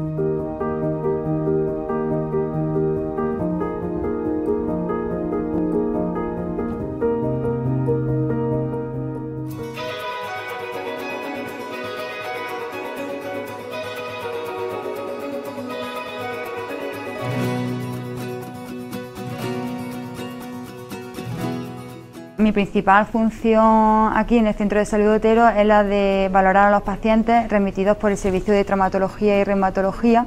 Thank you. Mi principal función aquí en el Centro de Salud Otero es la de valorar a los pacientes remitidos por el Servicio de Traumatología y Reumatología,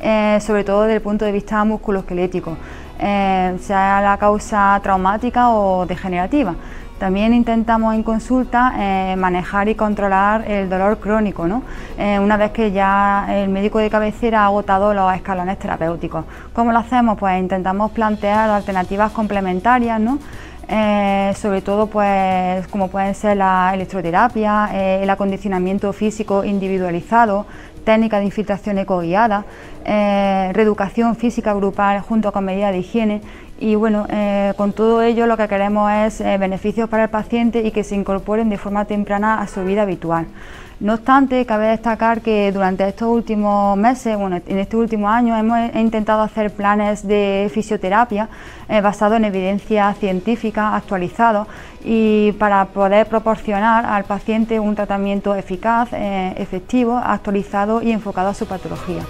eh, sobre todo desde el punto de vista musculoesquelético, eh, sea la causa traumática o degenerativa. También intentamos en consulta eh, manejar y controlar el dolor crónico, una vez que ya el médico de cabecera ha agotado los escalones terapéuticos. ¿Cómo lo hacemos? Pues intentamos plantear alternativas complementarias, ¿no? Eh, sobre todo pues como pueden ser la electroterapia, eh, el acondicionamiento físico individualizado, técnicas de infiltración ecoguiada, eh, reeducación física grupal junto con medidas de higiene y bueno, con todo ello lo que queremos es beneficios para el paciente y que se incorporen de forma temprana a su vida habitual. No obstante, cabe destacar que durante estos últimos meses, bueno, en este último año, hemos intentado hacer planes de fisioterapia eh, basados en evidencia científica actualizados y para poder proporcionar al paciente un tratamiento eficaz, eh, efectivo, actualizado y enfocado a su patología.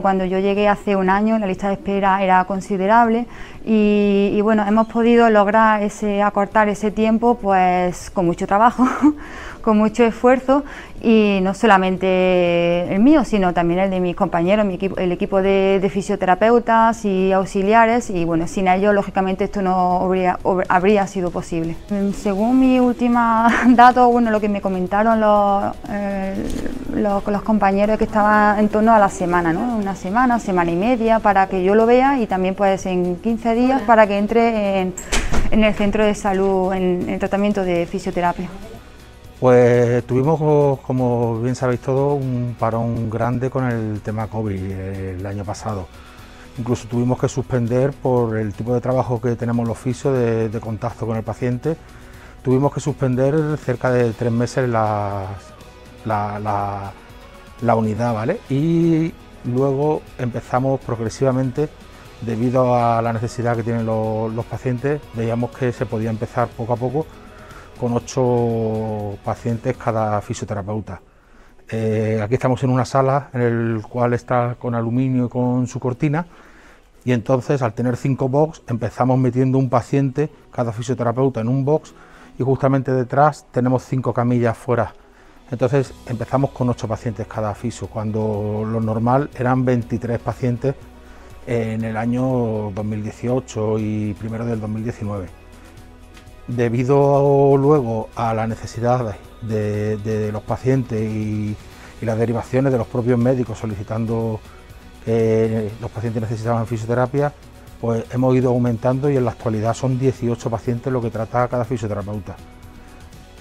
Cuando yo llegué hace un año la lista de espera era considerable y, bueno, hemos podido lograr ese, acortar ese tiempo pues con mucho trabajo, con mucho esfuerzo y no solamente el mío, sino también el de mis compañeros, el equipo de, fisioterapeutas y auxiliares y bueno, sin ellos lógicamente esto no habría, sido posible. Según mi última datos, bueno, lo que me comentaron los, eh, los, los, compañeros que estaba en torno a la semana, ¿no? Una semana, semana y media para que yo lo vea y también pues en 15 días para que entre en, en el centro de salud en el tratamiento de fisioterapia. Pues tuvimos, como bien sabéis todos, un parón grande con el tema COVID el año pasado. Incluso tuvimos que suspender por el tipo de trabajo que tenemos los fisios de, contacto con el paciente. Tuvimos que suspender cerca de tres meses la, la, unidad, ¿vale? Y luego empezamos progresivamente, debido a la necesidad que tienen los, pacientes, veíamos que se podía empezar poco a poco con ocho pacientes cada fisioterapeuta. Eh, aquí estamos en una sala en el cual está con aluminio y con su cortina y entonces al tener cinco box empezamos metiendo un paciente cada fisioterapeuta en un box y justamente detrás tenemos cinco camillas fuera. Entonces empezamos con ocho pacientes cada fisio, cuando lo normal eran 23 pacientes en el año 2018 y primero del 2019 debido luego a la necesidad de, los pacientes y, las derivaciones de los propios médicos solicitando que los pacientes necesitaban fisioterapia, pues hemos ido aumentando y en la actualidad son 18 pacientes lo que trata cada fisioterapeuta.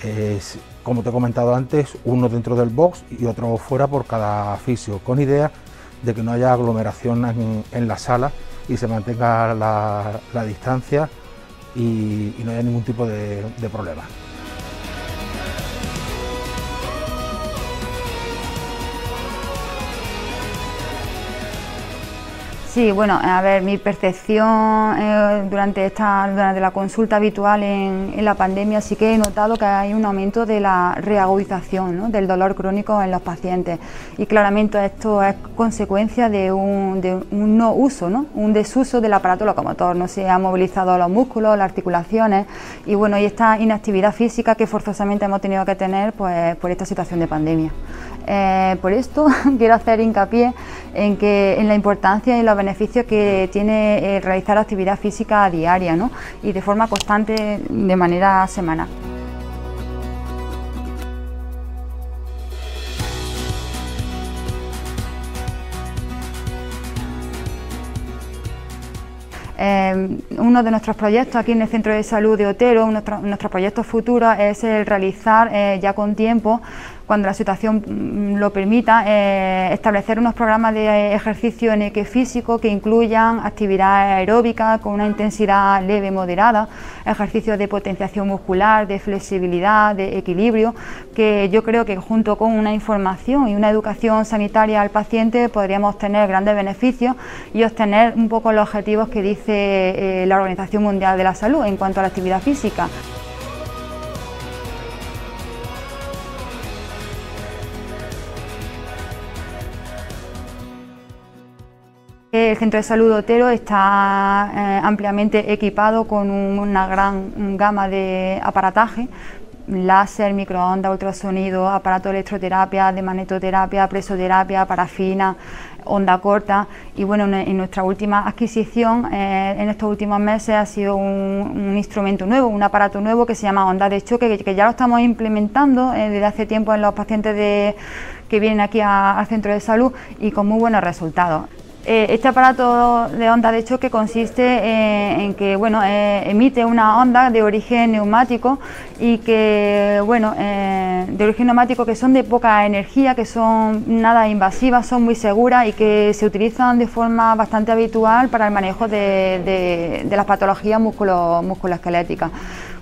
Es, como te he comentado antes, uno dentro del box y otro fuera por cada fisio, con idea de que no haya aglomeración en, la sala y se mantenga la distancia y, no haya ningún tipo de, de problema. Sí, bueno, a ver, mi percepción eh, durante esta durante la consulta habitual en, la pandemia sí que he notado que hay un aumento de la reagudización del dolor crónico en los pacientes y claramente esto es consecuencia de un, de un no uso, ¿no? un desuso del aparato locomotor, no se han movilizado los músculos, las articulaciones y bueno, y esta inactividad física que forzosamente hemos tenido que tener pues, por esta situación de pandemia. Eh, por esto quiero hacer hincapié en, que, en la importancia y los beneficios que tiene eh, realizar actividad física diaria ¿no? y de forma constante de manera semanal. Eh, uno de nuestros proyectos aquí en el Centro de Salud de Otero, nuestro, nuestros proyectos futuros es el realizar ya con tiempo cuando la situación mm, lo permita, eh, establecer unos programas de ejercicio en eque físico que incluyan actividad aeróbica con una intensidad leve moderada, ejercicios de potenciación muscular, de flexibilidad, de equilibrio, que yo creo que junto con una información y una educación sanitaria al paciente podríamos tener grandes beneficios y obtener un poco los objetivos que dice eh, la Organización Mundial de la Salud en cuanto a la actividad física. El centro de salud Otero está eh, ampliamente equipado con una gran gama de aparataje, láser, microondas, ultrasonido, aparato de electroterapia, de magnetoterapia, presoterapia, parafina, onda corta y bueno, en nuestra última adquisición eh, en estos últimos meses ha sido un, instrumento nuevo, un aparato nuevo que se llama onda de choque que, ya lo estamos implementando eh, desde hace tiempo en los pacientes que vienen aquí al centro de salud y con muy buenos resultados. Eh, este aparato de onda de choque consiste eh, en que bueno, eh, emite una onda de origen neumático y que bueno, de origen neumático que son de poca energía, que son nada invasivas, son muy seguras y que se utilizan de forma bastante habitual para el manejo de, las patologías musculo, musculoesqueléticas.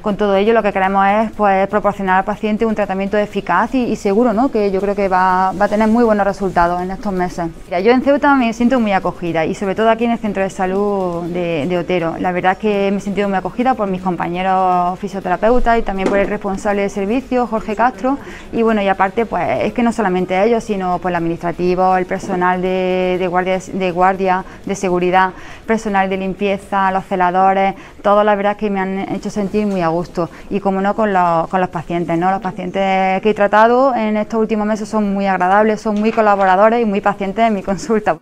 Con todo ello lo que queremos es pues, proporcionar al paciente un tratamiento eficaz y, seguro, ¿no? que yo creo que va, a tener muy buenos resultados en estos meses. yo en Ceuta me siento muy acogida y sobre todo aquí en el Centro de Salud de, Otero. La verdad es que me he sentido muy acogida por mis compañeros fisioterapeutas y también por el responsable de servicio, Jorge Castro. Y bueno, y aparte, pues es que no solamente ellos, sino pues el administrativo, el personal de, de, guardia, de guardia, de seguridad, personal de limpieza, los celadores, todos la verdad es que me han hecho sentir muy a gusto y como no con los, con los pacientes, ¿no? Los pacientes que he tratado en estos últimos meses son muy agradables, son muy colaboradores y muy pacientes en mi consulta.